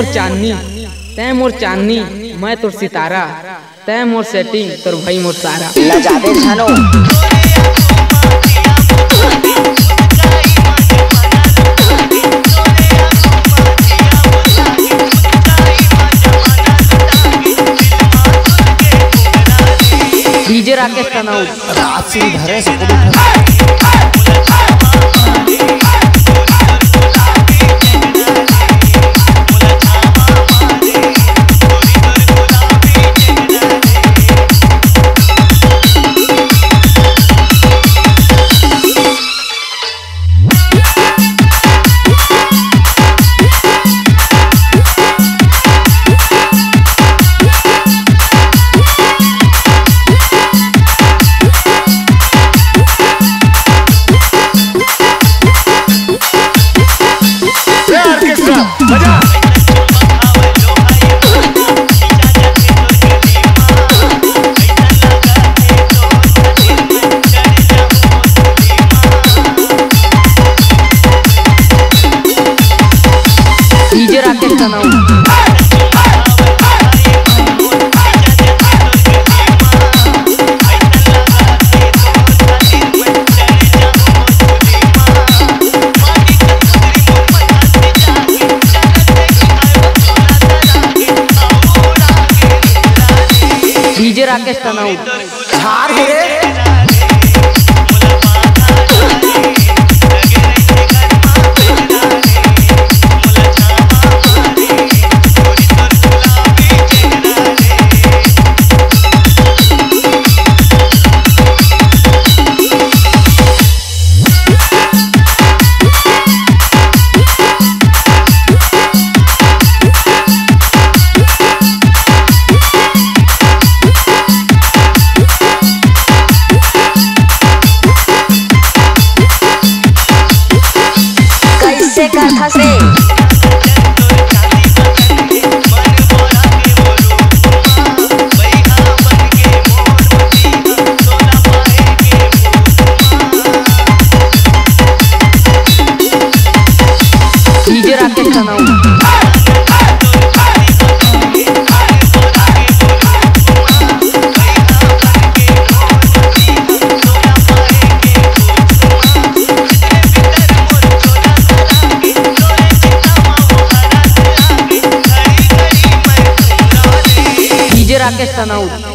मोर चांदनी तय मोर चांदनी मैं तोर सितारा तय मोर सेटिंग तोर भाई मोर सारा लजाबे छानो डीजे राकेश कनाउट रात से धरे से कनाउट डीजे राकेश कनाउट झार हो कथा से। DJ Rakesh Kanaut DJ Rakesh Kanaut